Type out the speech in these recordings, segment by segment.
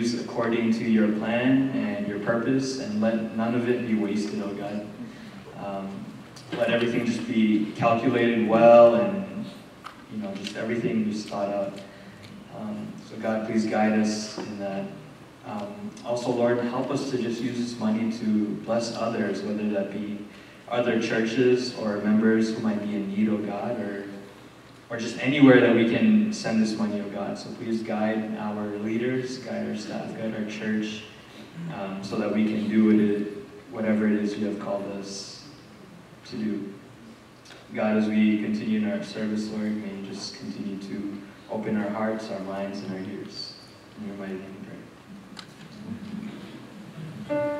used according to your plan and your purpose, and let none of it be wasted, oh God. Um, let everything just be calculated well, and you know, just everything just thought out. Um, so God, please guide us in that. Um, also, Lord, help us to just use this money to bless others, whether that be other churches or members who might be in need, oh God, or or just anywhere that we can send this money, oh God. So please guide our leaders, guide our staff, guide our church, um, so that we can do it, whatever it is you have called us to do. God, as we continue in our service, Lord, may you just continue to open our hearts, our minds, and our ears. In your mighty name pray.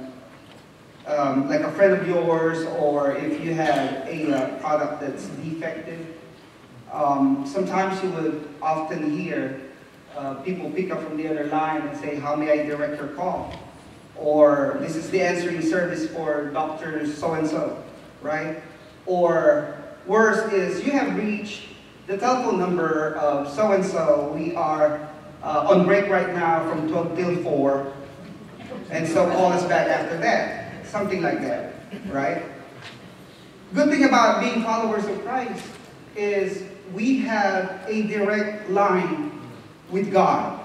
um, like a friend of yours or if you have a uh, product that's defective? Um, sometimes you would often hear uh, people pick up from the other line and say, how may I direct your call? Or this is the answering service for Dr. So-and-so right? Or worse is you have reached the telephone number of so-and-so. We are uh, on break right now from 12 till 4. And so call us back after that. Something like that, right? Good thing about being followers of Christ is we have a direct line with God,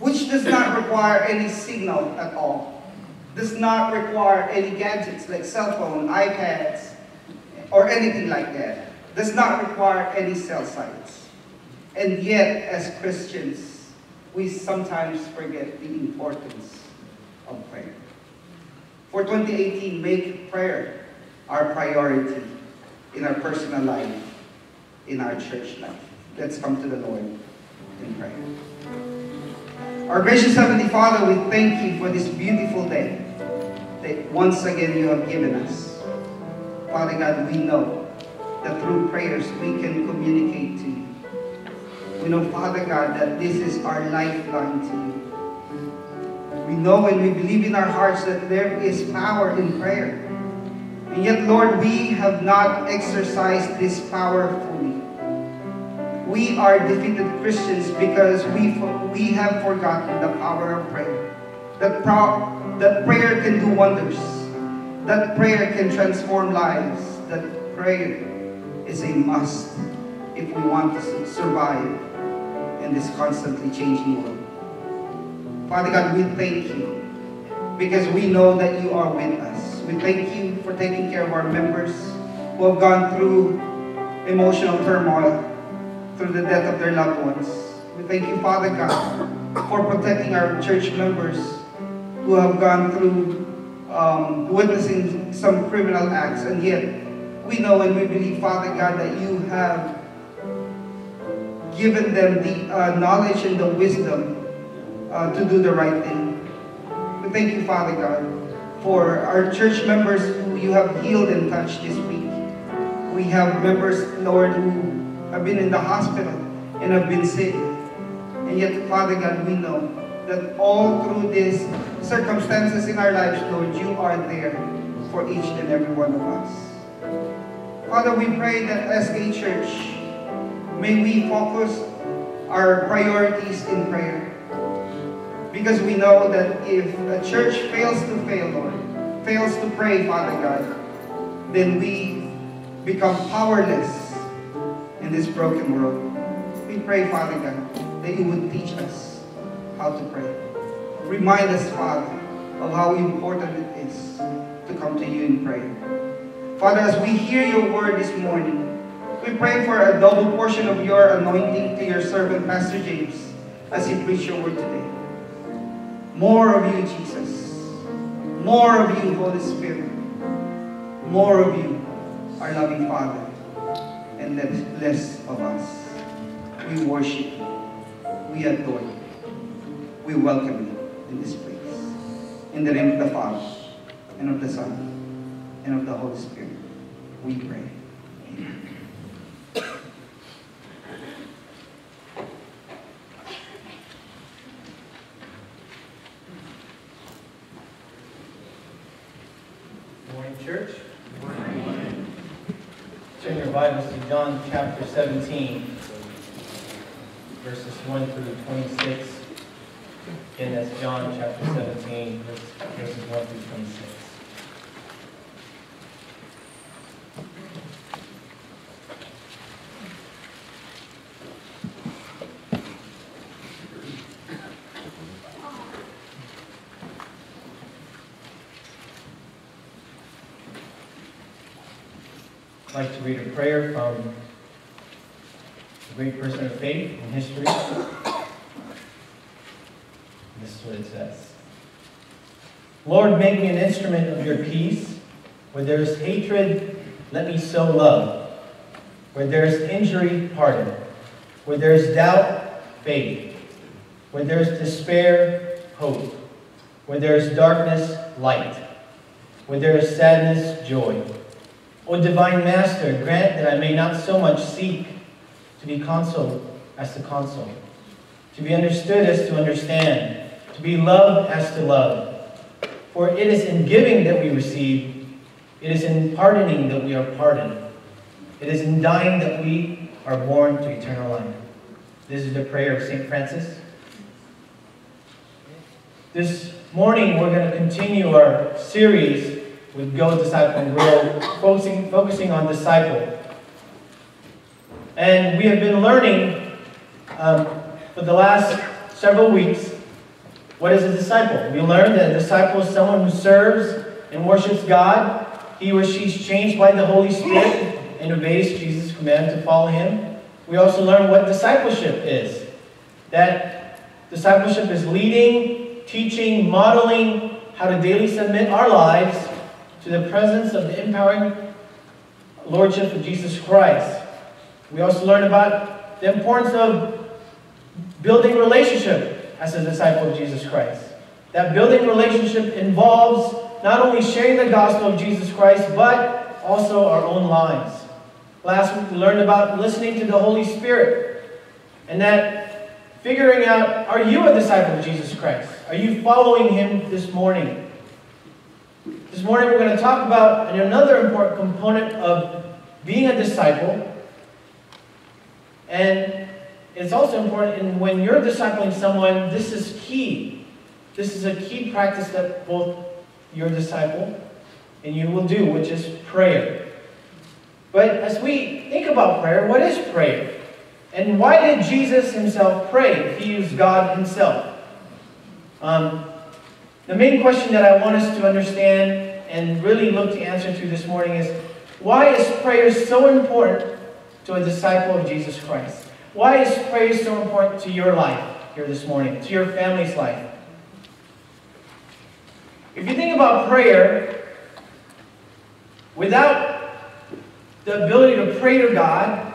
which does not require any signal at all does not require any gadgets like cell phone, iPads, or anything like that. Does not require any cell sites. And yet, as Christians, we sometimes forget the importance of prayer. For 2018, make prayer our priority in our personal life in our church life. Let's come to the Lord in prayer. Our gracious Heavenly Father, we thank you for this beautiful day that once again you have given us. Father God, we know that through prayers we can communicate to you. We know, Father God, that this is our lifeline to you. We know and we believe in our hearts that there is power in prayer. And yet, Lord, we have not exercised this power fully. We are defeated Christians because we, we have forgotten the power of prayer. That, pro- that prayer can do wonders. That prayer can transform lives. That prayer is a must if we want to survive in this constantly changing world. Father God, we thank you because we know that you are with us. We thank you for taking care of our members who have gone through emotional turmoil through the death of their loved ones. We thank you, Father God, for protecting our church members who have gone through um, witnessing some criminal acts, and yet we know and we believe, Father God, that you have given them the uh, knowledge and the wisdom uh, to do the right thing. We thank you, Father God, for our church members who you have healed and touched this week. We have members, Lord, who have been in the hospital and have been sick. And yet, Father God, we know that all through these circumstances in our lives, Lord, you are there for each and every one of us. Father, we pray that as a church, may we focus our priorities in prayer. Because we know that if a church fails to fail, Lord, fails to pray, Father God, then we become powerless in this broken world. We pray, Father God, that you would teach us how to pray. Remind us, Father, of how important it is to come to you in prayer. Father, as we hear your word this morning, we pray for a double portion of your anointing to your servant, Pastor James, as he preached your word today. More of you, Jesus. More of you, Holy Spirit. More of you, our loving Father. And let less of us. We worship you. We adore you. We welcome you in this place. In the name of the Father, and of the Son, and of the Holy Spirit, we pray. Amen. Morning, church. Morning. Turn your Bibles to John chapter 17, verses 1 through 26. Again, that's John chapter 17, verses 1 through 26. I'd like to read a prayer from a great person of faith in history. This is what it says. Lord, make me an instrument of your peace. Where there is hatred, let me sow love. Where there is injury, pardon. Where there is doubt, faith. Where there is despair, hope. Where there is darkness, light. Where there is sadness, joy. O divine Master, grant that I may not so much seek to be consoled as to console, to be understood as to understand, to be loved as to love. For it is in giving that we receive, it is in pardoning that we are pardoned, it is in dying that we are born to eternal life. This is the prayer of St. Francis. This morning we're going to continue our series with Go Disciple and Grow, focusing, focusing on disciple. And we have been learning um, for the last several weeks what is a disciple. We learned that a disciple is someone who serves and worships God. He or she is changed by the Holy Spirit and obeys Jesus' command to follow Him. We also learned what discipleship is. That discipleship is leading, teaching, modeling how to daily submit our lives to the presence of the empowering Lordship of Jesus Christ. We also learn about the importance of building relationship as a disciple of Jesus Christ. That building relationship involves not only sharing the gospel of Jesus Christ, but also our own lives. Last week we learned about listening to the Holy Spirit and that figuring out are you a disciple of Jesus Christ? Are you following him this morning? This morning we're going to talk about another important component of being a disciple. And it's also important in when you're discipling someone, this is key. This is a key practice that both your disciple and you will do, which is prayer. But as we think about prayer, what is prayer? And why did Jesus himself pray? He used God himself. Um, the main question that I want us to understand and really look to answer to this morning is why is prayer so important to a disciple of Jesus Christ? Why is prayer so important to your life here this morning, to your family's life? If you think about prayer, without the ability to pray to God,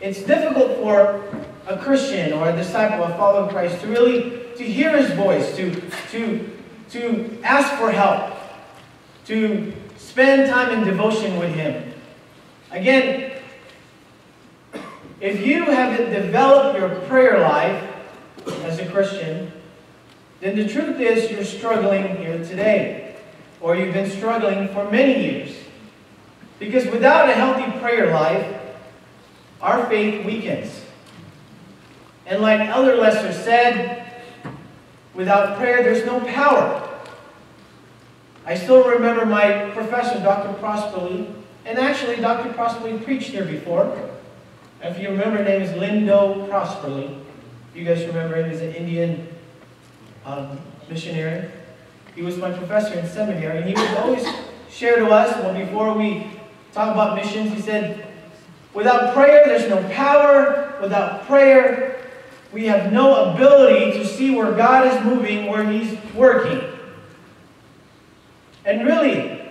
it's difficult for a Christian or a disciple, a follower of Christ, to really to hear his voice, to, to, to ask for help, to spend time in devotion with him. Again, if you haven't developed your prayer life as a Christian, then the truth is you're struggling here today. Or you've been struggling for many years. Because without a healthy prayer life, our faith weakens. And like Elder Lester said, without prayer, there's no power. I still remember my professor, Dr. Prosperly, and actually Dr. Prosperly preached here before. If you remember, her name is Lindo Prosperly. You guys remember him? He's an Indian um, missionary. He was my professor in seminary, and he would always share to us, well, before we talk about missions, he said, without prayer, there's no power. Without prayer, we have no ability to see where God is moving, where He's working. And really,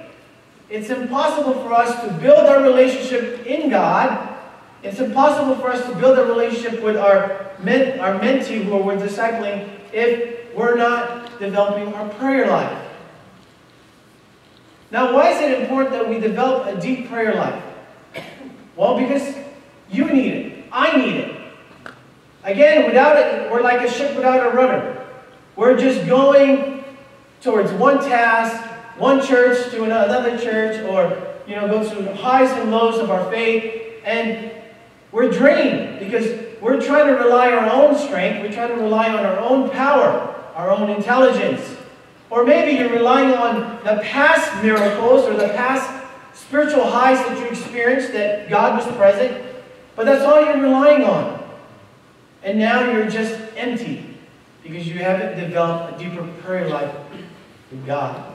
it's impossible for us to build our relationship in God. It's impossible for us to build a relationship with our, men, our mentee who we're discipling if we're not developing our prayer life. Now, why is it important that we develop a deep prayer life? Well, because you need it. I need it. Again, without it, we're like a ship without a rudder. We're just going towards one task, one church to another church, or you know, go through highs and lows of our faith, and we're drained because we're trying to rely on our own strength, we're trying to rely on our own power, our own intelligence. Or maybe you're relying on the past miracles or the past spiritual highs that you experienced that God was present, but that's all you're relying on. And now you're just empty because you haven't developed a deeper prayer life with God.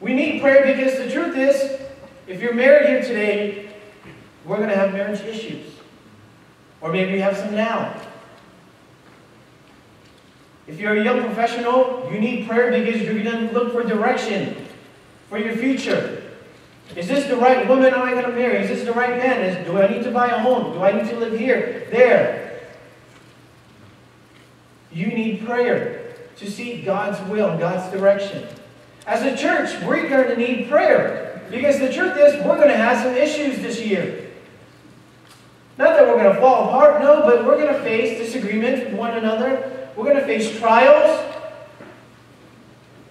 We need prayer because the truth is, if you're married here today, we're going to have marriage issues. Or maybe you have some now. If you're a young professional, you need prayer because you're going to look for direction for your future. Is this the right woman am I going to marry? Is this the right man? Is, do I need to buy a home? Do I need to live here? There. You need prayer to seek God's will, God's direction. As a church, we're going to need prayer because the truth is we're going to have some issues this year. Not that we're going to fall apart, no, but we're going to face disagreements with one another. We're going to face trials.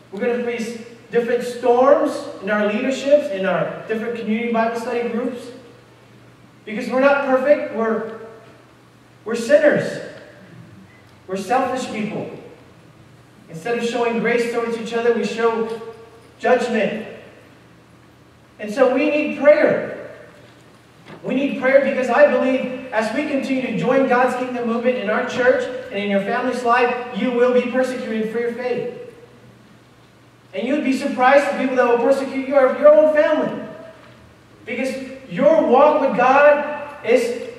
We're going to face different storms in our leaderships, in our different community Bible study groups. Because we're not perfect, we're, we're sinners. We're selfish people. Instead of showing grace towards each other, we show judgment. And so we need prayer. We need prayer because I believe as we continue to join God's kingdom movement in our church and in your family's life, you will be persecuted for your faith. And you'd be surprised the people that will persecute you are your own family. Because your walk with God is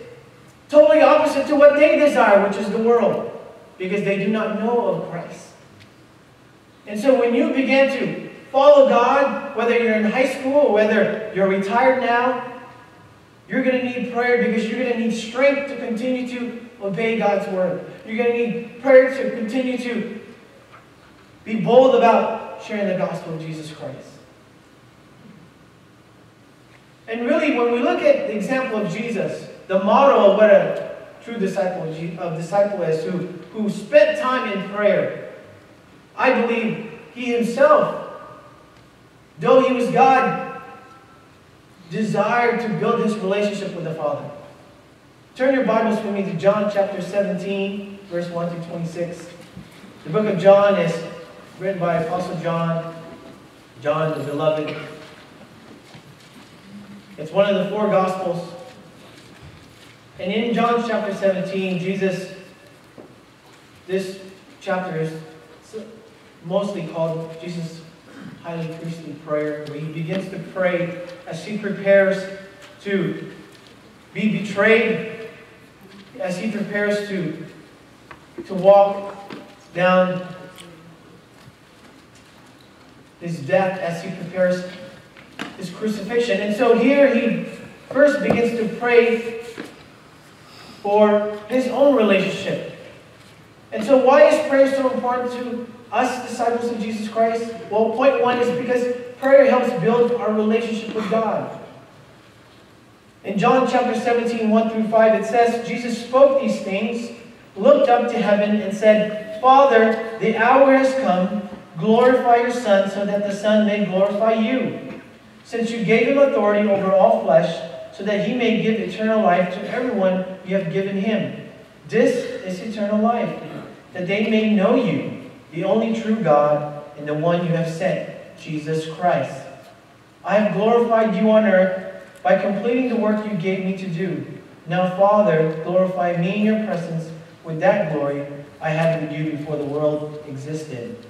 totally opposite to what they desire, which is the world. Because they do not know of Christ. And so when you begin to follow God, whether you're in high school or whether you're retired now, you're going to need prayer because you're going to need strength to continue to obey God's word. You're going to need prayer to continue to be bold about sharing the gospel of Jesus Christ. And really, when we look at the example of Jesus, the model of what a true disciple of disciple is, who, who spent time in prayer, I believe he himself, though he was God, desired to build his relationship with the Father. Turn your Bibles with me to John chapter 17, verse 1 through 26. The book of John is written by Apostle John, John the beloved. It's one of the four Gospels. And in John chapter 17, Jesus, this chapter is mostly called Jesus' highly priestly prayer, where he begins to pray as he prepares to be betrayed, as he prepares to, to walk down his death, as he prepares his crucifixion. And so here he first begins to pray for his own relationship. And so why is prayer so important to us disciples of Jesus Christ? Well, point one is because prayer helps build our relationship with God. In John chapter 17, 1 through 5, it says, Jesus spoke these things, looked up to heaven, and said, Father, the hour has come. Glorify your Son, so that the Son may glorify you. Since you gave him authority over all flesh, so that he may give eternal life to everyone you have given him. This is eternal life, that they may know you, the only true God, and the one you have sent, Jesus Christ. I have glorified you on earth by completing the work you gave me to do. Now, Father, glorify me in your presence with that glory I had with you before the world existed.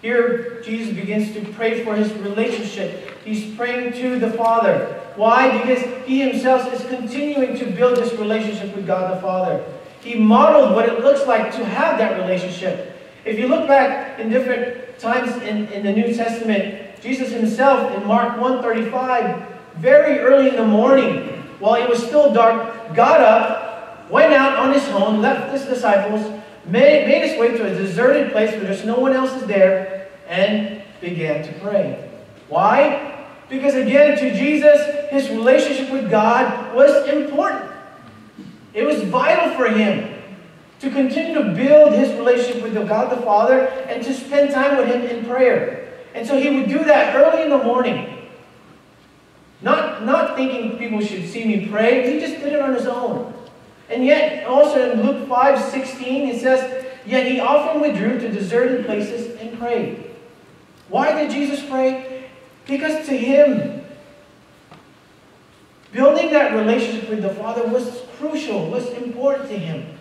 Here, Jesus begins to pray for his relationship. He's praying to the Father. Why? Because he himself is continuing to build this relationship with God the Father. He modeled what it looks like to have that relationship. If you look back in different times in, in the New Testament, Jesus himself in Mark 135, very early in the morning, while it was still dark, got up, went out on his own, left his disciples, made, made his way to a deserted place where there's no one else is there, and began to pray. Why? Because again, to Jesus, his relationship with God was important. It was vital for him to continue to build his relationship with God the Father and to spend time with him in prayer. And so he would do that early in the morning. Not, not thinking people should see me pray, he just did it on his own. And yet, also in Luke 5 16, it says, Yet he often withdrew to deserted places and prayed. Why did Jesus pray? Because to him, building that relationship with the Father was crucial, was important to him.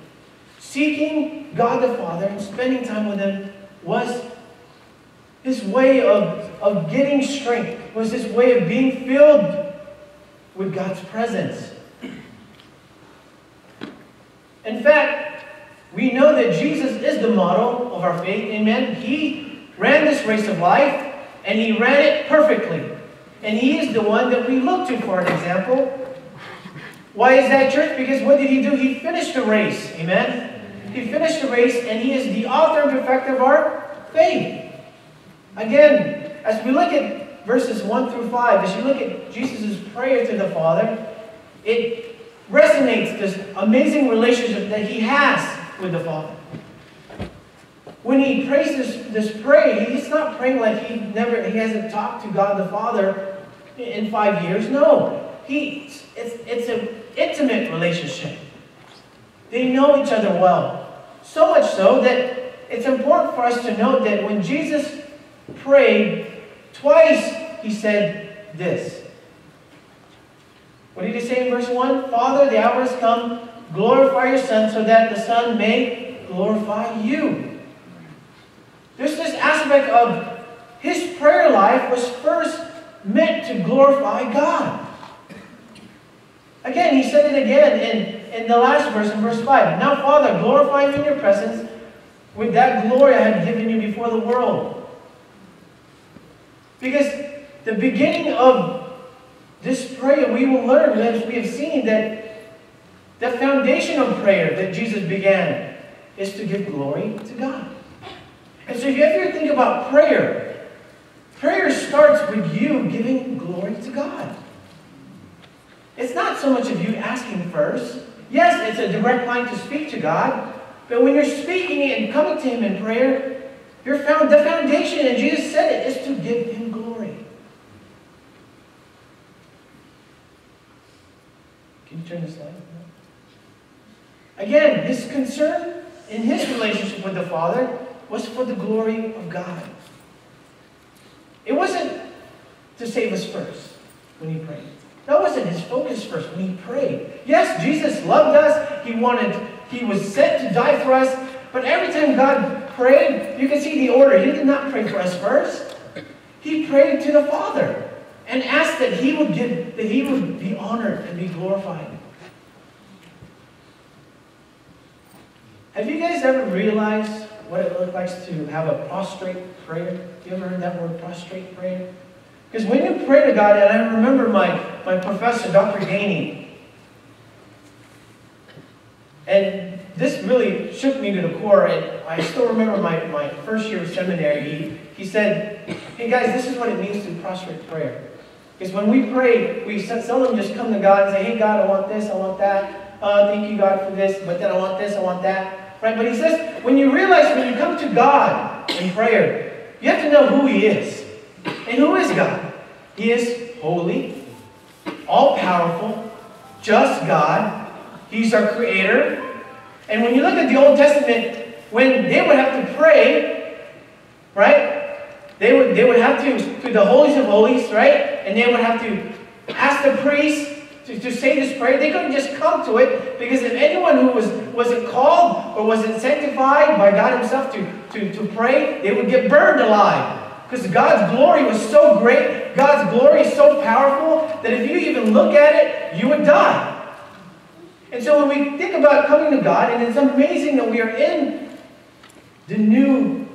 Seeking God the Father and spending time with Him was his way of, of getting strength, was his way of being filled with God's presence. In fact, we know that Jesus is the model of our faith. Amen. He ran this race of life, and he ran it perfectly. And he is the one that we look to for an example. Why is that, church? Because what did he do? He finished the race. Amen. He finished the race, and he is the author and perfecter of our faith. Again, as we look at verses 1 through 5, as you look at Jesus' prayer to the Father, it resonates this amazing relationship that he has with the Father. When he prays this, this prayer, he's not praying like he never he hasn't talked to God the Father in five years. No. He it's it's an intimate relationship. They know each other well. So much so that it's important for us to note that when Jesus prayed, twice he said this. What did he say in verse 1? Father, the hour has come. Glorify your Son so that the Son may glorify you. There's this aspect of his prayer life was first meant to glorify God. Again, he said it again in, in the last verse, in verse 5. Now, Father, glorify me in your presence with that glory I had given you before the world. Because the beginning of this prayer, we will learn, as we have seen, that the foundation of prayer that Jesus began is to give glory to God. And so if you ever think about prayer, prayer starts with you giving glory to God. It's not so much of you asking first. Yes, it's a direct line to speak to God, but when you're speaking and coming to Him in prayer, you're found the foundation, and Jesus said it, is to give Him glory. Can you turn the slide? Again, his concern in his relationship with the Father was for the glory of God. It wasn't to save us first when he prayed. That wasn't his focus first when he prayed. Yes, Jesus loved us. He wanted, he was sent to die for us. But every time God prayed, you can see the order. He did not pray for us first. He prayed to the Father and asked that he would give, that he would be honored and be glorified. Have you guys ever realized what it looks like to have a prostrate prayer? You ever heard that word, prostrate prayer? Because when you pray to God, and I remember my, my professor, Dr. Gainey, and this really shook me to the core, and I still remember my, my first year of seminary, he, he said, hey guys, this is what it means to prostrate prayer. Because when we pray, we seldom just come to God and say, hey God, I want this, I want that. Uh, thank you God for this, but then I want this, I want that. Right? But he says, when you realize when you come to God in prayer, you have to know who he is. And who is God? He is holy, all-powerful, just God. He's our creator. And when you look at the Old Testament, when they would have to pray, right? They would, they would have to, to the holies of holies, right? And they would have to ask the priest to, to say this prayer. They couldn't just come to it because if anyone who was, wasn't called or wasn't sanctified by God himself to, to, to pray, they would get burned alive. Because God's glory was so great, God's glory is so powerful, that if you even look at it, you would die. And so when we think about coming to God, and it's amazing that we are in the New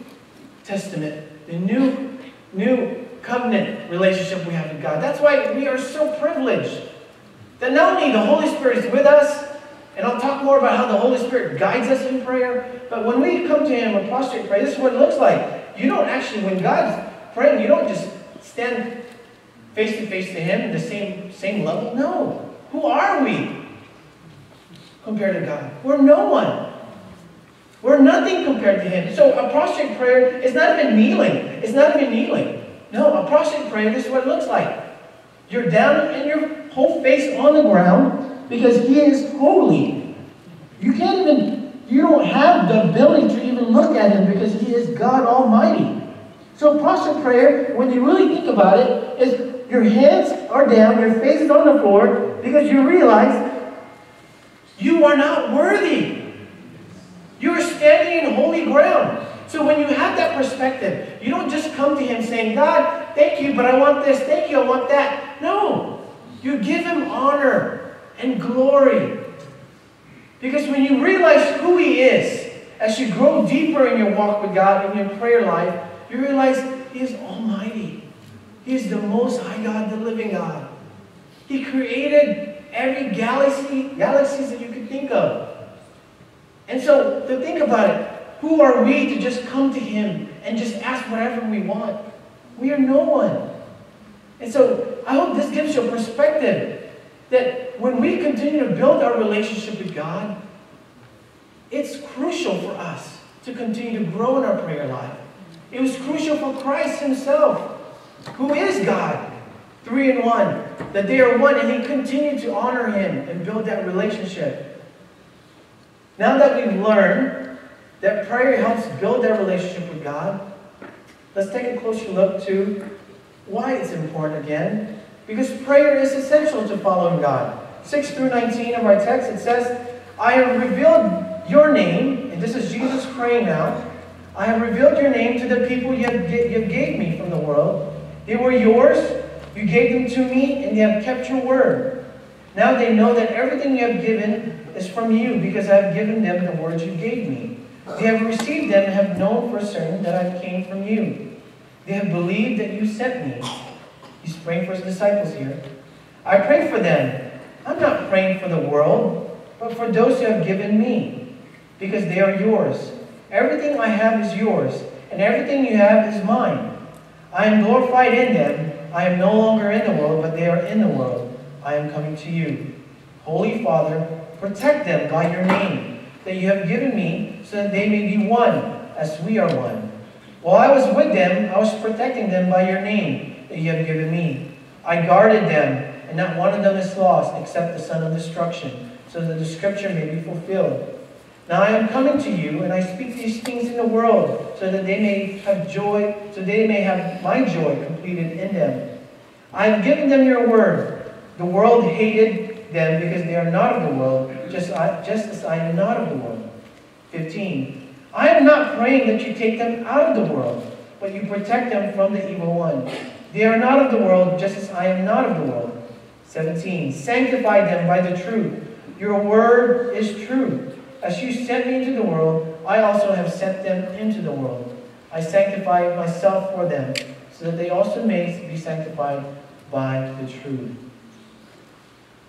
Testament, the new, new covenant relationship we have with God. That's why we are so privileged that not only the Holy Spirit is with us, and I'll talk more about how the Holy Spirit guides us in prayer, but when we come to Him and prostrate prayer, this is what it looks like. You don't actually, when God's praying, you don't just stand face to face to Him in the same, same level. No. Who are we compared to God? We're no one. We're nothing compared to Him. So a prostrate prayer is not even kneeling. It's not even kneeling. No, a prostrate prayer, is what it looks like. You're down and your whole face on the ground because He is holy. You can't even, you don't have the ability to even look at Him because He is God Almighty. So prostrate prayer, when you really think about it, is your hands are down, your face is on the floor because you realize you are not worthy. You are standing in holy ground. So when you have that perspective, you don't just come to Him saying, God, thank you, but I want this, thank you, I want that. No. You give Him honor and glory. Because when you realize who He is, as you grow deeper in your walk with God, in your prayer life, you realize He is almighty. He is the most high God, the living God. He created every galaxy, galaxies that you could think of. And so, to think about it, who are we to just come to Him and just ask whatever we want? We are no one. And so I hope this gives you a perspective that when we continue to build our relationship with God, it's crucial for us to continue to grow in our prayer life. It was crucial for Christ himself, who is God, three in one, that they are one, and he continued to honor him and build that relationship. Now that we've learned that prayer helps build that relationship with God, let's take a closer look to why it's important again. Because prayer is essential to following God. 6 through 19 of our text, it says, I have revealed your name, and this is Jesus praying now. I have revealed your name to the people you, have, you gave me from the world. They were yours, you gave them to me, and they have kept your word. Now they know that everything you have given is from you, because I have given them the words you gave me. They have received them and have known for certain that I came from you. They have believed that you sent me. He's praying for his disciples here. I pray for them. I'm not praying for the world, but for those you have given me, because they are yours. Everything I have is yours, and everything you have is mine. I am glorified in them. I am no longer in the world, but they are in the world. I am coming to you. Holy Father, protect them by your name that you have given me, so that they may be one, as we are one. While I was with them, I was protecting them by your name that you have given me. I guarded them, and not one of them is lost except the son of destruction, so that the scripture may be fulfilled. Now I am coming to you, and I speak these things in the world, so that they may have joy, so they may have my joy completed in them. I have given them your word. The world hated them because they are not of the world, just, just as I am not of the world. 15. I am not praying that you take them out of the world, but you protect them from the evil one. They are not of the world, just as I am not of the world. 17. Sanctify them by the truth. Your word is truth. As you sent me into the world, I also have sent them into the world. I sanctify myself for them, so that they also may be sanctified by the truth.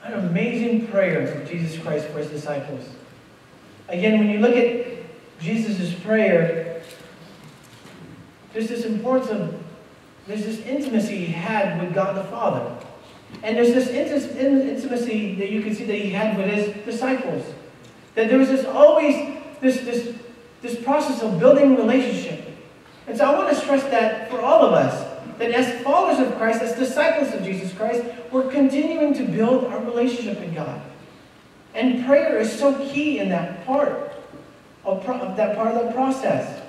An amazing prayer of Jesus Christ for his disciples. Again, when you look at Jesus' prayer, there's this importance of, there's this intimacy he had with God the Father. And there's this intimacy that you can see that he had with his disciples. That there was this always this, this, this process of building relationship. And so I want to stress that for all of us, that as followers of Christ, as disciples of Jesus Christ, we're continuing to build our relationship with God. And prayer is so key in that part of, pro- that part of the process.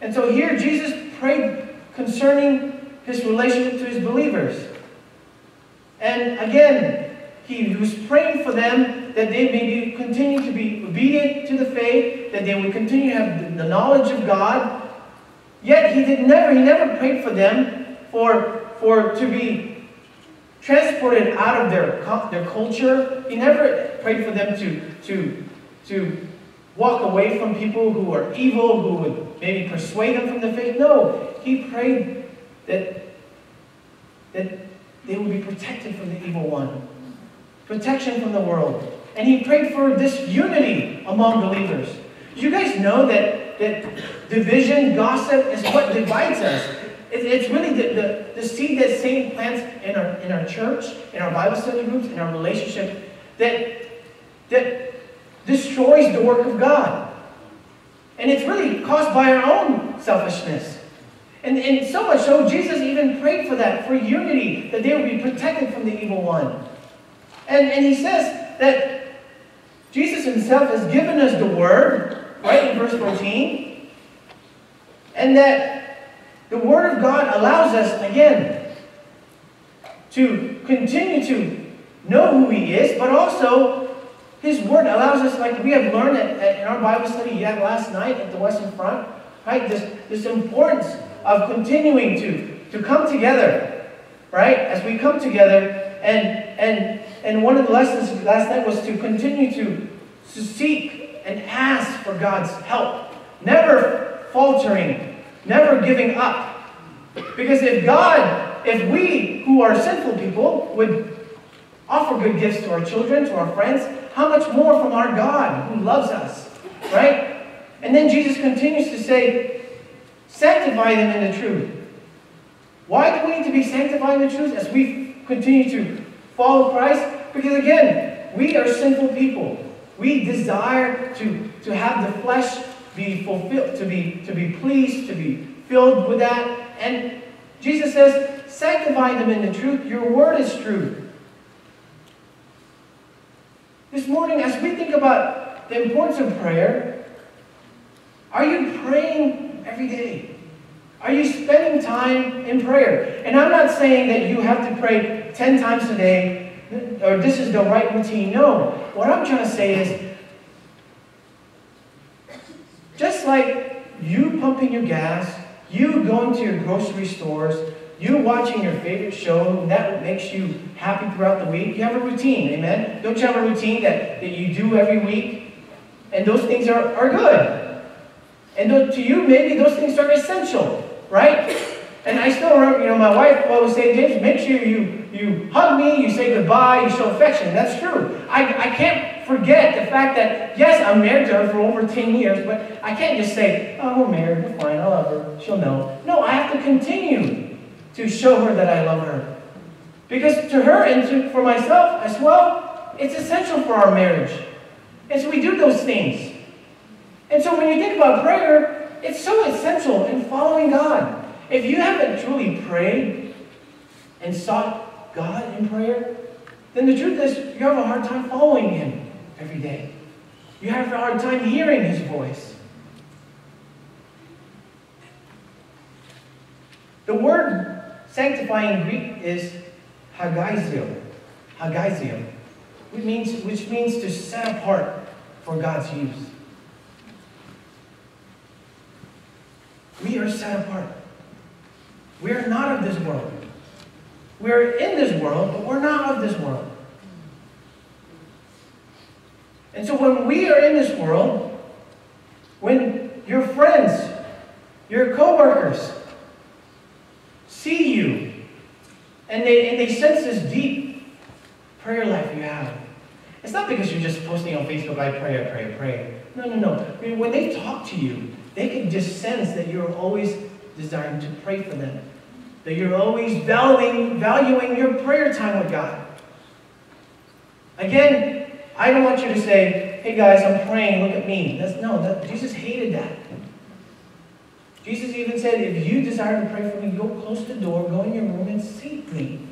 And so here Jesus prayed concerning his relationship to his believers. And again, he was praying for them that they may be, continue to be obedient to the faith, that they would continue to have the knowledge of God. Yet he did never, he never prayed for them for, for to be transported out of their, their culture. He never prayed for them to, to, to walk away from people who are evil, who would maybe persuade them from the faith. No, he prayed that, that they would be protected from the evil one, protection from the world. And he prayed for this unity among believers. You guys know that, that division, gossip is what divides us. It's really the, the, the seed that Satan plants in our, in our church, in our Bible study groups, in our relationship, that, that destroys the work of God. And it's really caused by our own selfishness. And, and so much so, Jesus even prayed for that, for unity, that they would be protected from the evil one. And, and he says that Jesus himself has given us the word, right, in verse 14, and that the word of God allows us, again, to continue to know who he is, but also his word allows us, like we have learned at, at, in our Bible study had last night at the Western Front, right, this, this importance of continuing to, to come together, right? As we come together, and, and, and one of the lessons last night was to continue to, to seek and ask for God's help, never faltering, never giving up. Because if God, if we who are sinful people would offer good gifts to our children, to our friends, how much more from our God who loves us, right? And then Jesus continues to say, Sanctify them in the truth. Why do we need to be sanctified in the truth as we continue to follow Christ? Because again, we are sinful people. We desire to, to have the flesh be fulfilled, to be, to be pleased, to be filled with that. And Jesus says, sanctify them in the truth. Your word is truth. This morning, as we think about the importance of prayer, are you praying every day? Are you spending time in prayer? And I'm not saying that you have to pray 10 times a day or this is the right routine. No. What I'm trying to say is just like you pumping your gas, you going to your grocery stores, you watching your favorite show that makes you happy throughout the week, you have a routine, amen? Don't you have a routine that, that you do every week? And those things are, are good. And to you, maybe those things are essential, right? And I still remember, you know, my wife always say, James, make sure you you hug me, you say goodbye, you show affection. That's true. I, I can't forget the fact that, yes, I'm married to her for over 10 years, but I can't just say, oh, we're married, we're fine, I love her, she'll know. No, I have to continue to show her that I love her. Because to her and to, for myself as well, it's essential for our marriage. And so we do those things. And so when you think about prayer, it's so essential in following God. If you haven't truly prayed and sought God in prayer, then the truth is you have a hard time following Him every day. You have a hard time hearing His voice. The word sanctifying Greek is hagiazo. Hagiazo. Which means, which means to set apart for God's use. We are set apart. We are not of this world. We are in this world, but we're not of this world. And so when we are in this world, when your friends, your coworkers see you, and they, and they sense this deep prayer life you have, it's not because you're just posting on Facebook, I pray, I pray, I pray. No, no, no. I mean, when they talk to you, they can just sense that you're always desiring to pray for them. That you're always valuing, valuing your prayer time with God. Again, I don't want you to say, hey guys, I'm praying, look at me. That's, no, that, Jesus hated that. Jesus even said, if you desire to pray for me, go close the door, go in your room and seek me.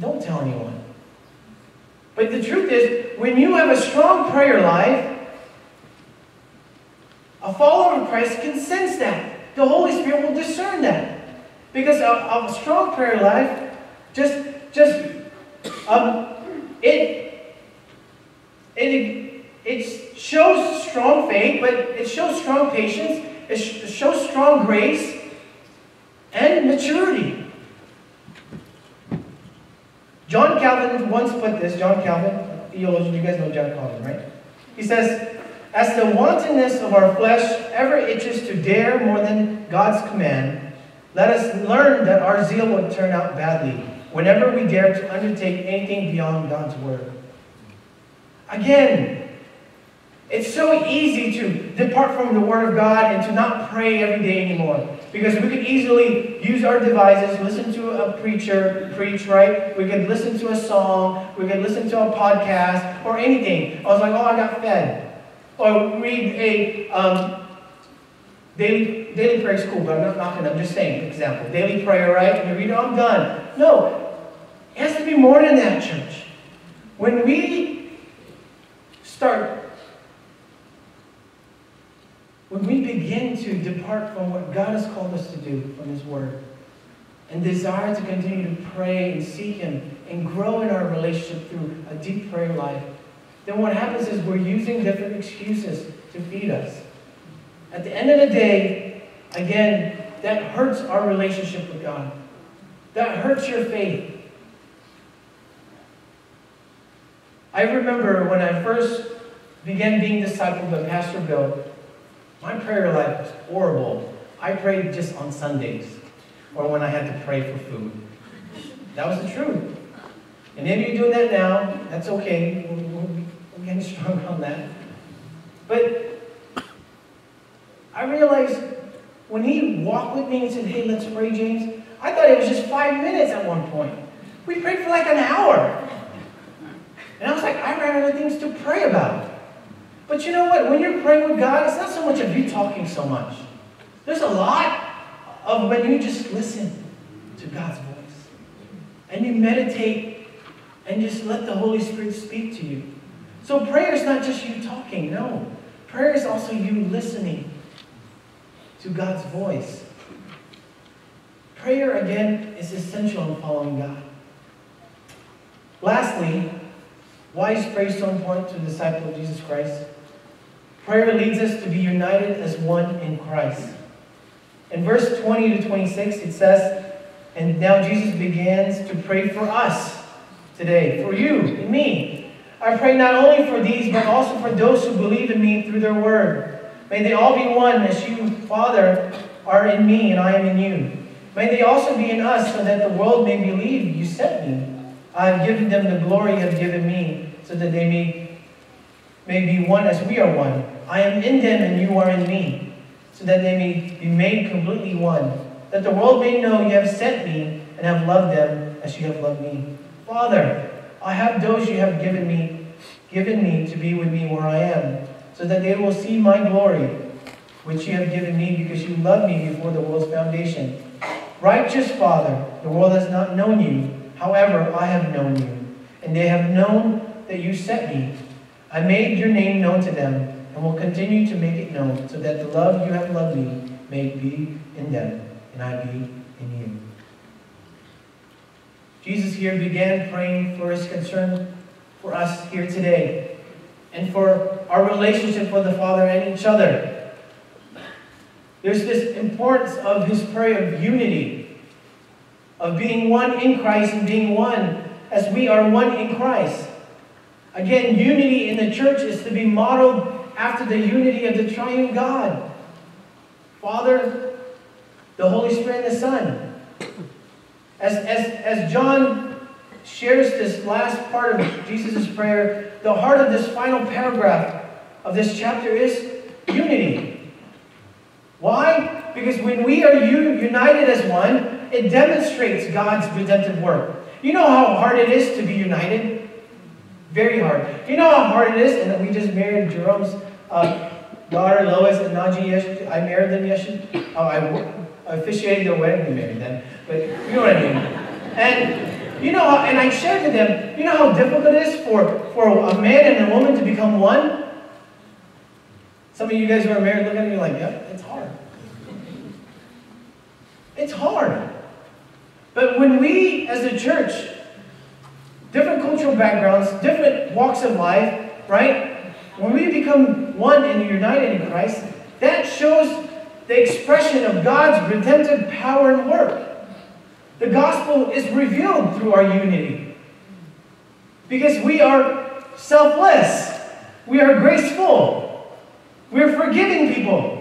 Don't tell anyone. But the truth is, when you have a strong prayer life, a follower of Christ can sense that. The Holy Spirit will discern that. Because of, a strong prayer life just just um, it, it it shows strong faith, but it shows strong patience, it, it shows strong grace and maturity. John Calvin once put this, John Calvin, theologian, you guys know John Calvin, right? He says, as the wantonness of our flesh ever itches to dare more than God's command, let us learn that our zeal will turn out badly whenever we dare to undertake anything beyond God's word. Again, it's so easy to depart from the Word of God and to not pray every day anymore. Because we could easily use our devices, listen to a preacher preach, right? We could listen to a song, we could listen to a podcast, or anything. I was like, oh, I got fed. Or read a um, daily, daily prayer is cool, but I'm not knocking, I'm just saying, example. Daily prayer, right? And you read, I'm done. No, it has to be more than that, church. When we start when we begin to depart from what God has called us to do from His Word and desire to continue to pray and seek Him and grow in our relationship through a deep prayer life, then what happens is we're using different excuses to feed us. At the end of the day, again, that hurts our relationship with God. That hurts your faith. I remember when I first began being discipled by Pastor Bill, my prayer life was horrible. I prayed just on Sundays or when I had to pray for food. That was the truth. And if you're doing that now. That's okay. Stronger on that. But I realized when he walked with me and said, hey, let's pray, James, I thought it was just five minutes at one point. We prayed for like an hour. And I was like, I ran out of things to pray about. But you know what? When you're praying with God, it's not so much of you talking so much. There's a lot of when you just listen to God's voice. And you meditate and just let the Holy Spirit speak to you. So prayer is not just you talking, no. Prayer is also you listening to God's voice. Prayer, again, is essential in following God. Lastly, why is prayer so important to the disciple of Jesus Christ? Prayer leads us to be united as one in Christ. In verse 20 to 26, it says, And now Jesus begins to pray for us today, for you and me. I pray not only for these, but also for those who believe in me through their word. May they all be one, as you, Father, are in me and I am in you. may they also be in us, so that the world may believe you sent me. I have given them the glory you have given me, so that they may, may be one as we are one. I am in them and you are in me, so that they may be made completely one. That the world may know you have sent me and have loved them as you have loved me. Father, I have those you have given me, given me to be with me where I am, so that they will see my glory, which you have given me because you loved me before the world's foundation. Righteous Father, the world has not known you. However, I have known you, and they have known that you sent me. I made your name known to them and will continue to make it known, so that the love you have loved me may be in them, and I be in you. Jesus here began praying for his concern for us here today, and for our relationship with the Father and each other. There's this importance of his prayer of unity, of being one in Christ and being one as we are one in Christ. Again, unity in the church is to be modeled after the unity of the triune God Father, the Holy Spirit, and the Son. As, as, as John shares this last part of Jesus' prayer, the heart of this final paragraph of this chapter is unity. Why? Because when we are united as one, it demonstrates God's redemptive work. You know how hard it is to be united? Very hard. You know how hard it is? And we just married Jerome's uh, daughter Lois and yesterday. I married them yesterday. Oh, I, I officiated their wedding. We married them, but you know what I mean. And you know, and I shared with them. You know how difficult it is for for a man and a woman to become one. Some of you guys who are married look at me like, yep, it's hard. It's hard." But when we, as a church, different cultural backgrounds, different walks of life, right? When we become one and united in Christ, that shows the expression of God's redemptive power and work. The gospel is revealed through our unity. Because we are selfless. We are graceful. We're forgiving people.